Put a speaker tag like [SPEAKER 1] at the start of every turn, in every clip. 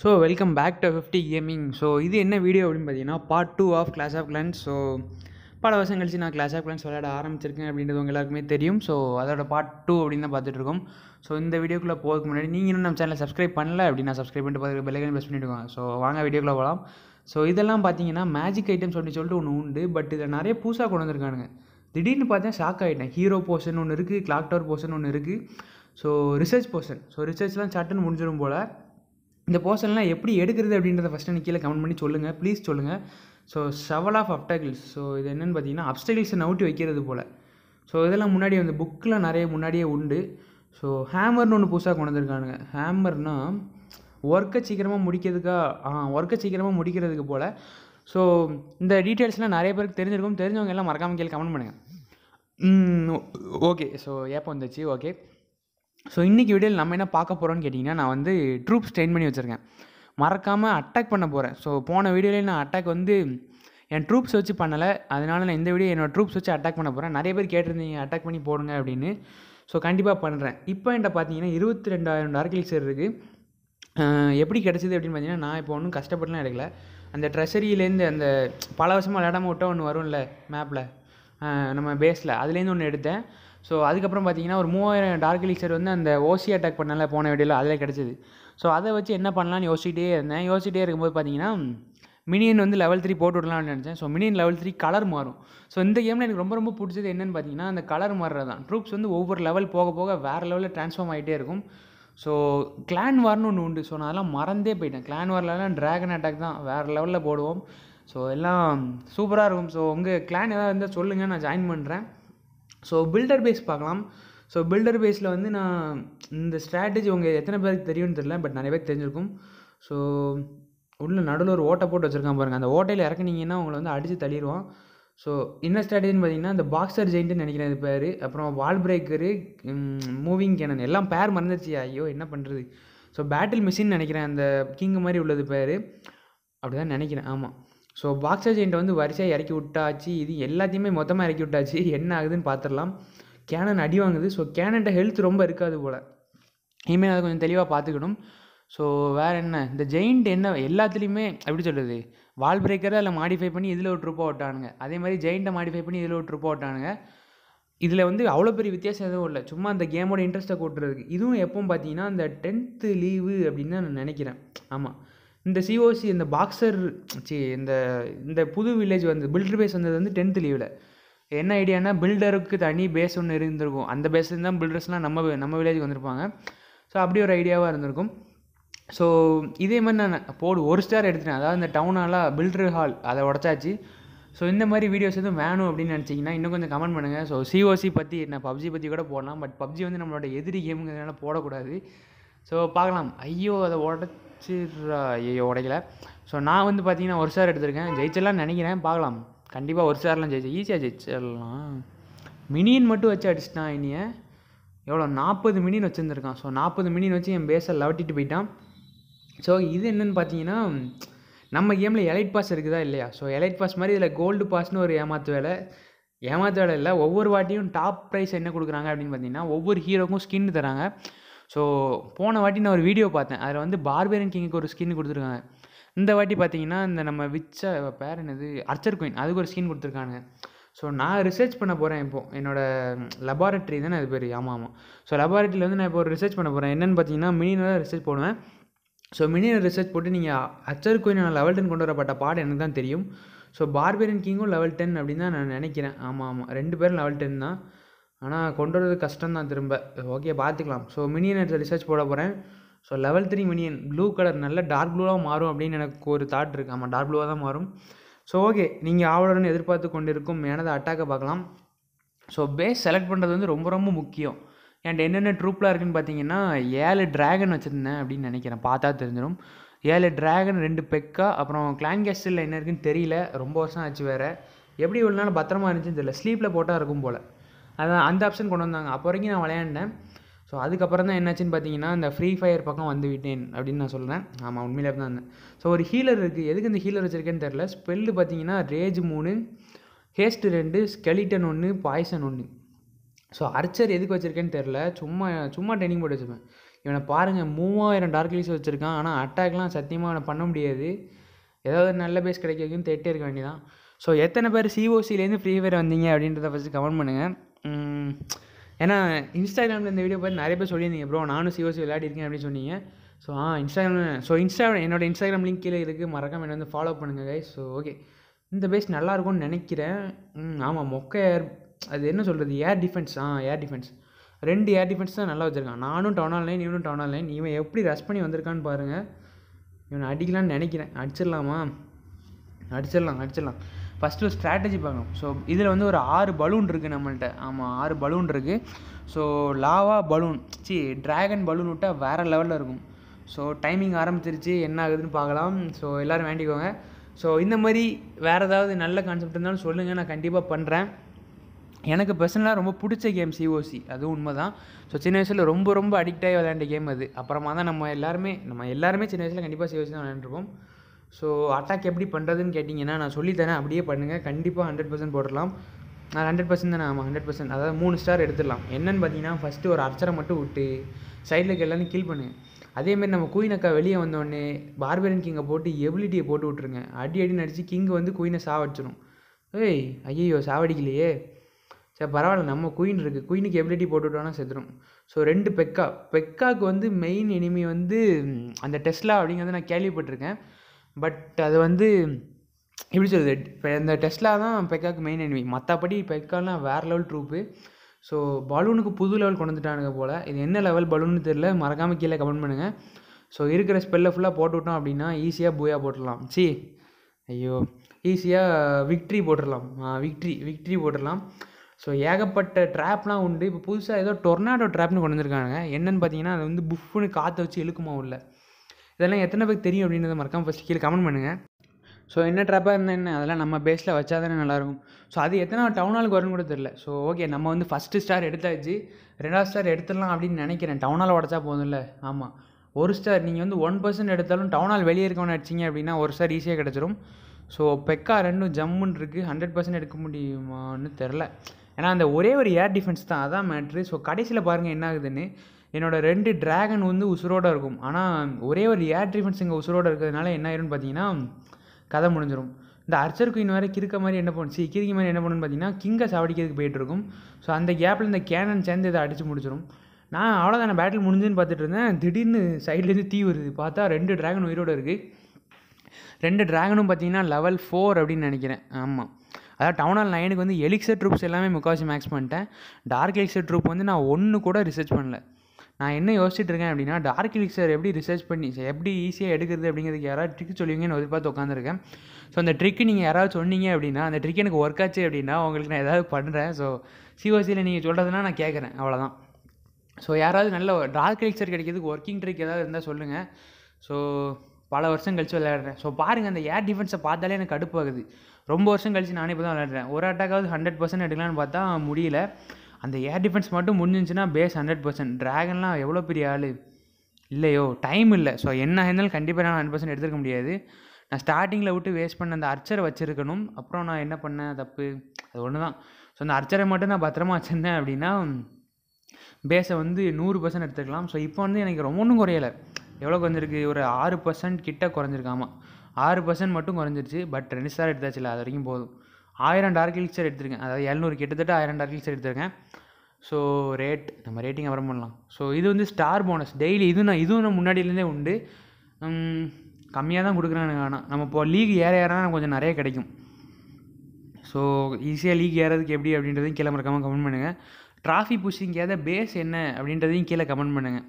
[SPEAKER 1] So welcome back to fifty gaming so இது என்ன வீடியோ அப்படின்னு பார்த்தீங்கன்னா part two of clash of clans so பல வருஷம் கழிச்சு நான் கிளாஸ் ஆஃப் கிளான்ஸ் விளையாட ஆரம்பிச்சிருக்கேன் அப்படின்றது உங்க எல்லாருக்குமே தெரியும். ஸோ அதோட பார்ட் டூ அப்படின்னு தான் பார்த்துட்ருக்கோம் ஸோ இந்த வீடியோக்குள்ளே போகிறதுக்கு முன்னாடி நீங்கள் இன்னும் நம்ம சேனலை சப்ஸ்கிரைப் பண்ணல அப்படின்னா சப்ஸ்கிரைப் பண்ணிட்டு பார்த்து பெல்லைக்கன் ப்ரெஸ் பண்ணிவிடுவாங்க ஸோ வாங்க. வீடியோக்குள்ளே போகலாம் ஸோ இதெல்லாம் பார்த்தீங்கன்னா மேஜிக் ஐட்டம்ஸ் அப்படின்னு சொல்லிட்டு ஒன்று உண்டு. பட் இதில் நிறைய புதுசாக கொண்டு வந்திருக்கானுங்க. திடீர்னு பார்த்தா ஷாக் ஆகிட்டேன் ஹீரோ போர்ஷன் ஒன்று இருக்குது கிளாக் டவர் போர்ஷன் ஒன்று இருக்குது ஸோ ரிசர்ச் போர்ஷன் ஸோ ரிசர்ச்லாம் சட்டுன்னு முடிஞ்சிடும் போல். இந்த போர்ஷன்லாம் எப்படி எடுக்கிறது அப்படின்றத ஃபஸ்ட்டு எனக்கு கீழே கமெண்ட் பண்ணி சொல்லுங்கள் ப்ளீஸ் சொல்லுங்கள் so several of obstacles so இது என்னென்னு பார்த்தீங்கன்னா அப்டகிள்ஸை நவுட்டி வைக்கிறது போல். ஸோ இதெல்லாம் முன்னாடி வந்து புக்கில் நிறைய முன்னாடியே உண்டு. ஸோ ஹேமர்னு ஒன்று புதுசாக கொண்டு வந்திருக்கானுங்க ஹேமர்னால் ஒர்க்கை சீக்கிரமாக முடிக்கிறதுக்கா ஆ ஒர்க்கை சீக்கிரமாக முடிக்கிறதுக்கு போல். ஸோ இந்த டீட்டெயில்ஸ்லாம் நிறைய பேருக்கு தெரிஞ்சிருக்கும். தெரிஞ்சவங்க எல்லாம் மறக்காமல் கீழே கமெண்ட் பண்ணுங்கள் ஓகே ஸோ ஏப்போ வந்துச்சு. ஓகே ஸோ இன்றைக்கி வீடியோவில் நம்ம என்ன பார்க்க போகிறோன்னு கேட்டிங்கன்னா நான் வந்து ட்ரூப்ஸ் ட்ரெயின் பண்ணி வச்சுருக்கேன். மறக்காமல் அட்டாக் பண்ண போகிறேன் ஸோ போன வீடியோவில் நான் அட்டாக் வந்து என் ட்ரூப்ஸ் வச்சு பண்ணலை. அதனால் நான் இந்த வீடியோ என்னோடய ட்ரூப்ஸ் வச்சு அட்டாக் பண்ண போகிறேன் நிறைய பேர் கேட்டிருந்தீங்க அட்டாக் பண்ணி போடுங்க அப்படின்னு. ஸோ கண்டிப்பாக பண்ணுறேன் இப்போ என்கிட்ட பார்த்தீங்கன்னா இருபத்தி ரெண்டாயிரம் டார்க் இருக்குது எப்படி கிடச்சிது அப்படின்னு பார்த்தீங்கன்னா நான் இப்போ ஒன்றும் கஷ்டப்பட்டுலாம் எடுக்கல. அந்த ட்ரெஷரியிலேருந்து அந்த பல வருஷமாக விளையாடாம விட்டால் ஒன்று வரும்ல மேப்பில் நம்ம பேஸில் அதுலேருந்து ஒன்று எடுத்தேன். ஸோ அதுக்கப்புறம் பார்த்தீங்கன்னா ஒரு மூவாயிரம் டார்க் எலிக்சர் வந்து அந்த ஓசி அட்டாக் பண்ணல போன வீடியோவில் அதில் கிடச்சிது. ஸோ அதை வச்சு என்ன பண்ணலான்னு யோசிச்சிட்டே இருந்தேன். யோசிச்சிட்டே இருக்கும்போது பார்த்தீங்கன்னா மினியன் வந்து லெவல் த்ரீ போட்டு விடலாம்னு நினச்சேன். So minion level three colour மாறும். ஸோ இந்த கேமில் எனக்கு ரொம்ப ரொம்ப பிடிச்சது என்னென்னு பார்த்தீங்கன்னா அந்த கலர் மாறுறது தான் ட்ரூப்ஸ் வந்து ஒவ்வொரு லெவல் போக போக வேறு லெவலில் ட்ரான்ஸ்ஃபார்ம் ஆகிட்டே இருக்கும். ஸோ கிளான் வார்னு ஒன்று உண்டு. ஸோ நான் அதெல்லாம் மறந்தே போயிட்டேன். கிளான் வார்லலாம் ட்ராகன் அட்டாக் தான். வேறு லெவலில் போடுவோம். ஸோ எல்லாம் சூப்பராக இருக்கும். ஸோ உங்கள் கிளான் ஏதாவது இருந்தால் சொல்லுங்கள் நான் ஜாயின் பண்ணுறேன் ஸோ பில்டர் பேஸ் பார்க்கலாம். ஸோ பில்டர் பேஸில் வந்து நான் இந்த ஸ்ட்ராட்டஜி உங்கள் எத்தனை பேருக்கு தெரியும்னு தெரியல பட் நிறைய பேருக்கு தெரிஞ்சிருக்கும். ஸோ உள்ள நடுவில் ஒரு ஓட்டை போட்டு வச்சுருக்கான் பாருங்கள் அந்த ஓட்டையில் இறக்குனீங்கன்னா உங்களை வந்து அடித்து தள்ளிடுவான் ஸோ என்ன ஸ்ட்ராட்டஜின்னு பார்த்தீங்கன்னா இந்த பாக்ஸர் ஜெயின்ட்டுன்னு நினைக்கிறேன் இது பேர். அப்புறம் வால் பிரேக்கரு மூவிங் கேனன் எல்லாம் பேர் மறந்துடுச்சு ஐயோ என்ன பண்ணுறது ஸோ பேட்டில் மிஷின் நினைக்கிறேன். அந்த கிங் மாதிரி உள்ளது பேர். அப்படி தான் நினைக்கிறேன். ஆமாம் ஸோ பாக்ஸர் ஜெயிண்ட்டை வந்து வரிசையாக இறக்கி விட்டாச்சு. இது எல்லாத்தையுமே மொத்தமாக இறக்கி விட்டாச்சு. என்ன ஆகுதுன்னு பார்த்துடலாம் கேனன் அடி வாங்குது. ஸோ கேனன்ட்ட ஹெல்த் ரொம்ப இருக்காது போல். இனிமேல் அதை கொஞ்சம் தெளிவாக பார்த்துக்கணும் ஸோ வேறு என்ன? இந்த ஜெயிண்ட் என்ன? எல்லாத்துலேயுமே எப்படி சொல்கிறது வால் பிரேக்கரை அதில் மாடிஃபை பண்ணி இதில் ஒரு ட்ரிப்பாக விட்டானுங்க அதே மாதிரி ஜெயிண்ட்டை மாடிஃபை பண்ணி இதில் ஒரு ட்ரூப்பாக விட்டானுங்க இதில் வந்து அவ்வளோ பெரிய வித்தியாசம் எதுவும் இல்லை. சும்மா அந்த கேமோட இன்ட்ரெஸ்ட்டை கூட்டுறதுக்கு. இதுவும் எப்போவும் பார்த்தீங்கன்னா அந்த டென்த்து லீவு அப்படின்னு தான் நான் நினைக்கிறேன். ஆமாம் இந்த சிஓசி இந்த பாக்ஸர் சி இந்த இந்த புது வில்லேஜ் வந்து பில்டர் பேஸ் வந்தது வந்து டென்த்து லீவில் என்ன ஐடியானா பில்டருக்கு தனி பேஸ் ஒன்று இருந்திருக்கும். அந்த பேஸ்லேருந்து தான் பில்டர்ஸ்லாம் நம்ம நம்ம வில்லேஜுக்கு வந்திருப்பாங்க. ஸோ அப்படி ஒரு ஐடியாவாக இருந்திருக்கும். ஸோ இதே மாதிரி நான் போடு ஒரு ஸ்டார் எடுத்துட்டேன். அதாவது இந்த டவுன் பில்டர் ஹால் அதை உடச்சாச்சு. ஸோ இந்த மாதிரி வீடியோஸ் எதுவும் வேணும் அப்படின்னு நினச்சிங்கன்னா இன்னும் கொஞ்சம் கமெண்ட் பண்ணுங்கள் ஸோ சிஓசி பற்றி நான் பப்ஜி பற்றி கூட போடலாம். பட் பப்ஜி வந்து நம்மளோட எதிரி கேமுங்கிறதுனால போடக்கூடாது. ஸோ பார்க்கலாம். ஐயோ அதை உடச்சிட்றா ஐயோ உடைக்கல. ஸோ நான் வந்து பார்த்தீங்கன்னா ஒரு சார் எடுத்திருக்கேன். ஜெயிச்சிடலாம்னு நினைக்கிறேன். பார்க்கலாம். கண்டிப்பாக ஒரு சார்லாம் ஜெயிச்சு ஈஸியாக ஜெயிச்சிடலாம். மினியன் மட்டும் வச்சு அடிச்சிட்டான் இனிய எவ்வளோ நாற்பது மினியன் வச்சுருந்துருக்கான். ஸோ நாற்பது மினியன் வச்சு என் பேஸை லவட்டிட்டு போயிட்டான். ஸோ இது என்னென்னு பார்த்தீங்கன்னா நம்ம கேமில் எலைட் பாஸ் இருக்குதா இல்லையா? ஸோ எலைட் பாஸ் மாதிரி இதில் கோல்டு பாஸ்னு ஒரு ஏமாத்து வேலை. ஏமாத்து வேலை இல்லை. ஒவ்வொரு வாட்டியும் டாப் ப்ரைஸ் என்ன கொடுக்குறாங்க அப்படின்னு பார்த்தீங்கன்னா ஒவ்வொரு ஹீரோக்கும் ஸ்கின் தராங்க. ஸோ போன வாட்டி நான் ஒரு வீடியோ பார்த்தேன். அதில் வந்து பார்பேரன் கிங்குக்கு ஒரு ஸ்கின் கொடுத்துருக்காங்க. இந்த வாட்டி பார்த்தீங்கன்னா இந்த நம்ம விச்ச பேர் என்னது? அர்ச்சர் குயின் அதுக்கு ஒரு ஸ்கின் கொடுத்துருக்காங்க. ஸோ நான் ரிசர்ச் பண்ண போகிறேன் இப்போது என்னோடய லெபார்ட்ரி தானே அது பேர்? ஆமாம் ஆமாம் ஸோ லெபார்ட்ரியில் வந்து நான் இப்போ ஒரு ரிசர்ச் பண்ண போகிறேன் என்னென்னு பார்த்தீங்கன்னா மினியில் ரிசர்ச் போடுவேன். ஸோ மினியில் ரிசர்ச் போட்டு நீங்கள் அச்சர் கோயின் நான் லெவல் டென் கொண்டு வரப்பட்ட பாடம் எனக்கு தான் தெரியும். ஸோ பார்பேரியன் கிங்கும் லெவல் டென் அப்படின்னு தான் நான் நினைக்கிறேன். ஆமாம் ஆமாம் ரெண்டு பேரும் லெவல் டென் தான். ஆனால் கொண்டு வரது கஷ்டம் தான் திரும்ப. ஓகே பார்த்துக்கலாம். ஸோ மினியன் எடுத்து ரிசர்ச் போட போகிறேன் so level three minion blue colour நல்ல டார்க் ப்ளூவாக மாறும் அப்படின்னு எனக்கு ஒரு தாட் இருக்குது ஆமாம் டார்க் ப்ளூவாக தான் மாறும். ஸோ ஓகே நீங்கள் ஆவலுடன் எதிர்பார்த்து கொண்டு இருக்கும் எனது அட்டாக்கை பார்க்கலாம். ஸோ பேஸ் செலக்ட் பண்ணுறது வந்து ரொம்ப ரொம்ப முக்கியம். என்கிட்ட என்னென்ன ட்ரூப்லாம் இருக்குன்னு பார்த்தீங்கன்னா ஏழு ட்ராகன் வச்சுருந்தேன் அப்படின்னு நினைக்கிறேன். பார்த்தா தெரிஞ்சிடும் ஏழு ட்ராகன் ரெண்டு பெக்கா அப்புறம் கிளான் கேஸ்டில் என்ன இருக்குன்னு தெரியல. ரொம்ப வருஷம் ஆச்சு வேறு. எப்படி இவ்வளோ நாள் பத்திரமா இருந்துச்சுன்னு தெரியல. ஸ்லீப்பில் போட்டால் இருக்கும் போல். அதான் அந்த ஆப்ஷன் கொண்டு வந்தாங்க. அப்போ வரைக்கும் நான் விளையாண்டேன். ஸோ அதுக்கப்புறம் தான் என்னாச்சுன்னு பார்த்தீங்கன்னா இந்த ஃப்ரீ ஃபயர் பக்கம் வந்து விட்டேன் அப்படின்னு நான் சொல்கிறேன் ஆமாம் உண்மையிலே தான் இருந்தேன் ஸோ ஒரு ஹீலர் இருக்குது எதுக்கு இந்த ஹீலர் வச்சுருக்கேன்னு தெரில ஸ்பெல்லு பார்த்தீங்கன்னா ரேஜ் மூணு ஹேஸ்ட் ரெண்டு ஸ்கெலிட்டன் ஒன்று பாய்சன் ஒன்று ஸோ அர்ச்சர் எதுக்கு வச்சுருக்கேன்னு தெரில சும்மா சும்மா ட்ரைனிங் போட்டு வச்சுருப்பேன். இவனை பாருங்கள் மூவாயிரம் டார்க் லீஸ் வச்சுருக்கான். ஆனால் அட்டாக்லாம் சத்தியமாக அவனை பண்ண முடியாது. ஏதாவது நல்ல பேஸ் கிடைக்க வரைக்கும் தேட்டே இருக்க வேண்டியதான் ஸோ எத்தனை பேர் சிஓசிலேருந்து ஃப்ரீ ஃபயர் வந்தீங்க அப்படின்றத ஃபஸ்ட்டு கமெண்ட் பண்ணுங்கள் ஏன்னா இன்ஸ்டாகிராமில் இந்த வீடியோ பார்த்து நிறைய பேர் சொல்லியிருந்தீங்க ப்ரோ நானும் சிஓசி விளையாடிருக்கேன் அப்படின்னு சொன்னீங்க. So ah Instagram so Instagram என்னோடய இன்ஸ்டாகிராம் லிங்க் கீழே இருக்குது மறக்காம என்ன வந்து ஃபாலோ பண்ணுங்கள் கைஸ் ஸோ ஓகே இந்த பேஸ் நல்லாயிருக்கும்னு நினைக்கிறேன். ஆமாம் மொக்க ஏர் அது என்ன சொல்கிறது ஏர் டிஃபென்ஸ் ஆ ஏர் டிஃபென்ஸ் ரெண்டு ஏர் டிஃபென்ஸ் தான் நல்லா வச்சுருக்கான். நானும் டவுன் லைன் இவனும் டவுன் லைன் இவன் எப்படி ரஷ் பண்ணி வந்திருக்கான்னு பாருங்கள் இவனை அடிக்கலான்னு நினைக்கிறேன். அடிச்சிடலாமா? அடிச்சிடலாம் அடிச்சிடலாம். ஃபஸ்ட்டு ஒரு ஸ்ட்ராட்டஜி பார்க்கணும். ஸோ இதில் வந்து ஒரு ஆறு பலூன் இருக்குது நம்மள்கிட்ட ஆமாம் ஆறு பலூன் இருக்குது so lava balloon C dragon balloon விட்டால் வேறு லெவலில் இருக்கும். ஸோ டைமிங் ஆரம்பிச்சிருச்சு. என்ன ஆகுதுன்னு பார்க்கலாம். ஸோ எல்லோரும் வேண்டிக்கோங்க. ஸோ இந்த மாதிரி வேறு ஏதாவது நல்ல கான்செப்ட் இருந்தாலும் சொல்லுங்கள் நான் கண்டிப்பாக பண்ணுறேன் எனக்கு பர்சனலாக ரொம்ப பிடிச்ச கேம் சிஓசி அதுவும் உண்மை தான் ஸோ சின்ன வயசில் ரொம்ப ரொம்ப அடிக்ட் ஆகி விளையாண்ட கேம் அது. அப்புறமா தான் நம்ம எல்லாருமே நம்ம எல்லாருமே சின்ன வயசில் கண்டிப்பாக சிஓசி தான் விளையாண்டுருப்போம். ஸோ அட்டாக் எப்படி பண்ணுறதுன்னு கேட்டிங்கன்னா நான் சொல்லித்தரேன். அப்படியே பண்ணுங்கள் கண்டிப்பாக ஹண்ட்ரட் பர்சன்ட் போட்டுடலாம். நான் ஹண்ட்ரட் பர்சன்ட் தானே? ஆமாம் ஹண்ட்ரட் பர்சன்ட் அதாவது மூணு ஸ்டார் எடுத்துடலாம். என்னென்னு பார்த்தீங்கன்னா ஃபஸ்ட்டு ஒரு அர்ச்சரை மட்டும் விட்டு சைடில் எல்லாரும் கில் பண்ணுங்க. அதேமாரி நம்ம குயின் அக்கா வெளியே வந்தோடனே பார்பரன் கிங்கை போட்டு எபிலிட்டியை போட்டு விட்ருங்க அடி அடி நடிச்சு கிங் வந்து குயினை சாவடிச்சிடும் ஏய் ஐயோ சாவடிக்கலையே. சரி பரவாயில்ல. நம்ம குயின் இருக்குது குயினுக்கு எபிலிட்டி போட்டுவிட்டோன்னா செத்துடும் ஸோ ரெண்டு பெக்கா. பெக்காவுக்கு வந்து மெயின் எனிமி வந்து அந்த டெஸ்லா அப்படிங்கிறத நான் கேள்விப்பட்டிருக்கேன். பட் அது வந்து எப்படி சொல்கிறது இப்போ இந்த டெஸ்லா தான் பெக்காவுக்கு மெயின் எனிமி மற்றபடி பெக்காலாம் வேறு லெவல் ட்ரூப்பு ஸோ பலூனுக்கு புது லெவல் கொண்டு வந்துட்டானுங்க போல். இது என்ன லெவல் பலூன்னு தெரில மறக்காமல் கீழே கமெண்ட் பண்ணுங்கள் ஸோ இருக்கிற ஸ்பெல்லை ஃபுல்லாக போட்டு விட்டோம் அப்படின்னா ஈஸியாக பூயா போட்டுடலாம். சி ஐயோ. ஈஸியாக விக்ட்ரி போட்டுடலாம். விக்ட்ரி விக்ட்ரி போட்டுடலாம். ஸோ ஏகப்பட்ட ட்ராப்லாம் உண்டு. இப்போ புதுசாக ஏதோ டொர்னாடோ ட்ராப்னு கொண்டு வந்திருக்காங்க. என்னென்னு பார்த்தீங்கன்னா அது வந்து புஃப்னு காற்றை வச்சு இழுக்குமா உள்ள. இதெல்லாம் எத்தனை பேருக்கு தெரியும் அப்படின்றத மறக்காமல் ஃபஸ்ட் கீழே கமெண்ட் பண்ணுங்கள் ஸோ என்ன ட்ராப்பாக இருந்தால் என்ன? அதெல்லாம் நம்ம பேஸில் வச்சா தானே நல்லாயிருக்கும். ஸோ அது எத்தனை டவுன் ஹாலுக்கு வரும்னு கூட தெரில ஸோ ஓகே நம்ம வந்து ஃபஸ்ட்டு ஸ்டார் எடுத்தாச்சு. ரெண்டாவது ஸ்டார் எடுத்துடலாம் அப்படின்னு நினைக்கிறேன். டவுன் ஹால் உடச்சா போதும்ல? ஆமாம் ஒரு ஸ்டார் நீங்கள் வந்து ஒன் பர்சன்ட் எடுத்தாலும் டவுன் ஹால் வெளியே இருக்கவனு அடிச்சிங்க அப்படின்னா ஒரு ஸ்டார் ஈஸியாக கிடச்சிரும். ஸோ பெக்கா ரெண்டும் ஜம்முன்னு இருக்குது ஹண்ட்ரட் பர்சன்ட் எடுக்க முடியுமான்னு தெரில ஏன்னா அந்த ஒரே ஒரு ஏர் டிஃபென்ஸ் தான். அதான் மேட்ரு ஸோ கடைசியில் பாருங்கள் என்ன ஆகுதுன்னு. என்னோடய ரெண்டு ட்ராகன் வந்து உசுரோடு இருக்கும். ஆனால் ஒரே ஒரு ஏர் டிஃபென்ஸ் இங்கே உசுரோடு இருக்கிறதுனால என்ன ஆயிரும்னு பார்த்தீங்கன்னா கதை முடிஞ்சிடும் இந்த அர்ச்சர் குயின் வேறு கிறுக்க மாதிரி என்ன பண்ணுச்சு கிறுக்கி மாதிரி என்ன பண்ணுன்னு பார்த்தீங்கன்னா கிங்கை சாவடிக்கிறதுக்கு போயிட்டு இருக்கும். ஸோ அந்த கேப்பில் இந்த கேனன் சேர்ந்து இதை அடித்து முடிச்சிடும் நான் அவ்வளோதான பேட்டில் முடிஞ்சுன்னு பார்த்துட்டு இருந்தேன். திடீர்னு சைட்லேருந்து தீ வருது. பார்த்தா ரெண்டு ட்ராகன் உயிரோட இருக்குது ரெண்டு ட்ராகனும் பார்த்தீங்கன்னா லெவல் ஃபோர் அப்படின்னு நினைக்கிறேன். ஆமாம் அதாவது டவுன் ஹால் நைனுக்கு வந்து எலிக்சர் ட்ரூப்ஸ் எல்லாமே முக்கால்வாசி மேக்ஸ் பண்ணிட்டேன். டார்க் எலிக்சர் ட்ரூப் வந்து நான் ஒன்று கூட ரிசர்ச் பண்ணல. நான் என்ன யோசிச்சுட்டு இருக்கேன் அப்படின்னா டார்க் எலிக்சர் எப்படி ரிசர்ச் பண்ணி எப்படி ஈஸியாக எடுக்கிறது அப்படிங்கிறதுக்கு யாராவது ட்ரிக் சொல்லுவீங்கன்னு எதிர்பார்த்து உட்காந்துருக்கேன் ஸோ அந்த ட்ரிக்கு நீங்கள் யாராவது சொன்னீங்க அப்படின்னா அந்த ட்ரிக் எனக்கு ஒர்க் ஆச்சு அப்படின்னா உங்களுக்கு நான் ஏதாவது பண்ணுறேன் ஸோ சிஓசியில் நீங்கள் சொல்கிறதுனா நான் கேட்குறேன் அவ்வளோதான் ஸோ யாராவது நல்ல டார்க் எலிக்சர் கிடைக்கிறதுக்கு ஒர்க்கிங் ட்ரிக் ஏதாவது இருந்தால் சொல்லுங்கள் ஸோ பல வருஷம் கழிச்சு விளையாடுறேன். ஸோ பாருங்கள் அந்த ஏர் டிஃபென்ஸை பார்த்தாலே எனக்கு கடுப்பாகுது. ரொம்ப வருஷம் கழிச்சு நானே இப்போ தான் விளையாடுறேன். ஒரு அட்டாக்காவது ஹண்ட்ரட் பர்சன்ட் எடுக்கலாம்னு பார்த்தா முடியல. அந்த ஏர் டிஃபென்ஸ் மட்டும் முடிஞ்சிச்சுன்னா பேஸ் ஹண்ட்ரட் பர்சன்ட் ட்ராகன்லாம் எவ்வளோ பெரிய ஆள்? இல்லையோ டைம் இல்லை. ஸோ என்ன இருந்தாலும் கண்டிப்பாக நான் ஹண்ட்ரட் பர்சன்ட் எடுத்துக்க முடியாது. நான் ஸ்டார்டிங்கில் விட்டு வேஸ்ட் பண்ண அந்த அர்ச்சரை வச்சுருக்கணும். அப்புறம் நான் என்ன பண்ணேன் தப்பு. அது ஒன்று தான் ஸோ அந்த அர்ச்சரை மட்டும் நான் பத்திரமா வச்சுருந்தேன் அப்படின்னா பேஸை வந்து நூறு பர்சன்ட் எடுத்துக்கலாம். ஸோ இப்போ வந்து எனக்கு ரொம்ப ஒன்றும் குறையலை. எவ்வளோ குறைஞ்சிருக்கு? ஒரு ஆறு பர்சன்ட் கிட்ட குறைஞ்சிருக்காமா. ஆறு பர்சன்ட் மட்டும் குறைஞ்சிருச்சு. பட் ரெண்டு ஸ்டார் எடுத்தாச்சுல அது வரைக்கும் போதும். ஆயிரம் டார்க் எலிக்சர் எடுத்திருக்கேன். அதாவது எழுநூறு கிட்டத்தட்ட ஆயிரம் டார்க் எலிக்சர் எடுத்திருக்கேன். ஸோ ரேட் நம்ம ரேட்டிங் அப்புறம் பண்ணலாம். ஸோ இது வந்து ஸ்டார் போனஸ் டெய்லி இது நான் இதுவும் நான் முன்னாடியிலேருந்தே உண்டு. கம்மியாக தான் கொடுக்குறானுங்க ஆனால் நம்ம இப்போ லீக் ஏற ஏறனா கொஞ்சம் நிறைய கிடைக்கும். ஸோ ஈஸியாக லீக் ஏறதுக்கு எப்படி அப்படின்றதையும் கீழே மறக்காமல் கமெண்ட் பண்ணுங்கள் ட்ராஃபி புஷிங்காத பேஸ் என்ன அப்படின்றதையும் கீழே கமெண்ட் பண்ணுங்கள்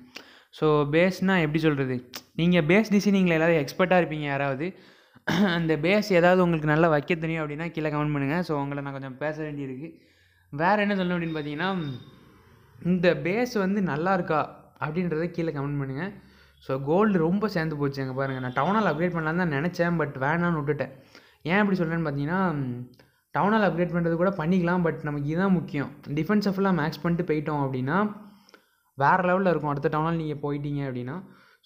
[SPEAKER 1] ஸோ பேஸ்னால் எப்படி சொல்கிறது நீங்கள் பேஸ் டிசைனிங்கில் எல்லாரும் எக்ஸ்பர்ட்டாக இருப்பீங்க யாராவது. அந்த பேஸ் ஏதாவது உங்களுக்கு நல்லா வைக்க தெரியும் அப்படின்னா கீழே கமெண்ட் பண்ணுங்கள் ஸோ உங்களை நான் கொஞ்சம் பேச வேண்டியிருக்கு. வேறு என்ன சொல்லணும் அப்படின்னு பார்த்தீங்கன்னா இந்த பேஸ் வந்து நல்லா இருக்கா அப்படின்றத கீழே கமெண்ட் பண்ணுங்கள் ஸோ கோல்டு ரொம்ப சேர்ந்து போச்சு அங்கே பாருங்கள் நான் டவுனால் அப்கிரேட் பண்ணலான்னு தான் நினச்சேன் பட் வேணான்னு விட்டுட்டேன். ஏன் அப்படி சொல்கிறேன்னு பார்த்தீங்கன்னா டவுனால் அப்கிரேட் பண்ணுறது கூட பண்ணிக்கலாம் பட் நமக்கு இதுதான் முக்கியம். டிஃபென்ஸை ஃபுல்லாக மேக்ஸ் பண்ணிட்டு போயிட்டோம் அப்படின்னா வேறு லெவலில் இருக்கும். அடுத்த டவுனால் நீங்கள் போயிட்டீங்க அப்படின்னா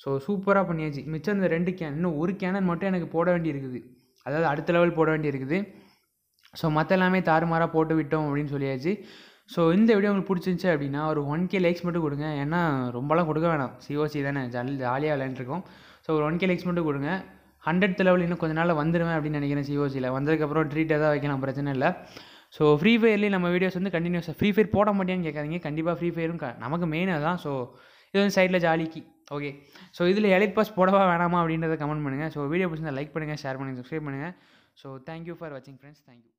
[SPEAKER 1] ஸோ சூப்பராக பண்ணியாச்சு. மிச்சம் இந்த ரெண்டு கேன் இன்னும் ஒரு கேனன் மட்டும் எனக்கு போட வேண்டி இருக்குது அதாவது அடுத்த லெவல் போட வேண்டி இருக்குது ஸோ மற்ற எல்லாமே தாறுமாறாக போட்டு விட்டோம் அப்படின்னு சொல்லியாச்சு. ஸோ இந்த வீடியோ உங்களுக்கு பிடிச்சிருந்துச்சி அப்படின்னா ஒரு ஒன் கே லைக்ஸ் மட்டும் கொடுங்க. ஏன்னா ரொம்பலாம் கொடுக்க வேணாம். சிஓசி தானே. ஜாலி ஜாலியாக விளையாண்டுருக்கோம் ஸோ ஒரு ஒன் கே லைக்ஸ் மட்டும் கொடுங்க. ஹண்ட்ரட் லெவல் இன்னும் கொஞ்ச நாள் வந்துடுவேன் அப்படின்னு நினைக்கிறேன் சிஓசியில் வந்ததுக்கப்புறம் ட்ரீட் எதாவது வைக்கலாம் பிரச்சனை இல்லை. ஸோ ஃப்ரீ ஃபயர்லேயும் நம்ம வீடியோஸ் வந்து கண்டினியூஸாக ஃப்ரீ ஃபயர் போட மாட்டேன்னு கேட்காதீங்க. கண்டிப்பாக ஃப்ரீ ஃபயரும் க நமக்கு மெயின் அதுதான். ஸோ இது வந்து சைடில் ஜாலிக்கு ஓகே ஸோ இதில் எலைட் பாஸ் போடவா வேணாமா அப்படின்றத கமெண்ட் பண்ணுங்கள் ஸோ வீடியோ பிடிச்சிருந்தா லைக் பண்ணுங்கள் ஷேர் பண்ணுங்கள் சப்ஸ்கிரைப் பண்ணுங்கள் ஸோ தேங்க்யூ ஃபார் வாட்சிங் ஃப்ரெண்ட்ஸ் தேங்க்யூ